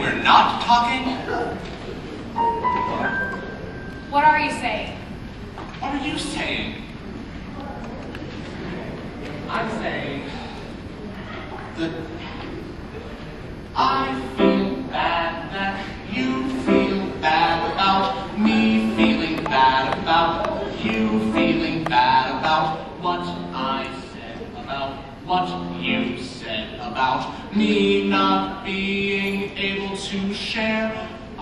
we're not talking? What are you saying? What are you saying? I'm saying that I feel bad that you feel bad about me feeling bad about you feeling bad about what I said about what you said about me not being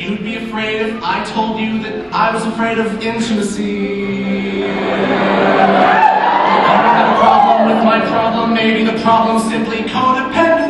you'd be afraid if I told you that I was afraid of intimacy. I have a problem with my problem, maybe the problem simply codependent.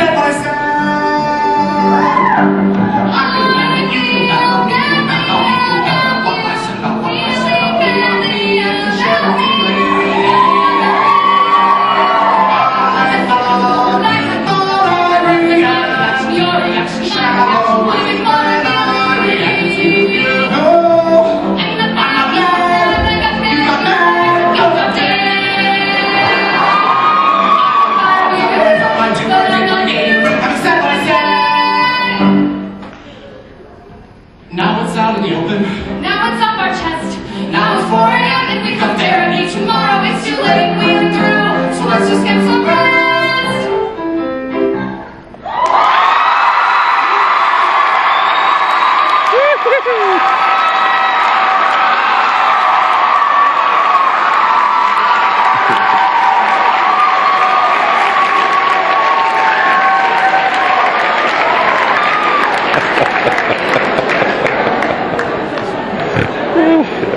in the open. Now it's up our chest. Now it's 4 a.m. and we come. Oof.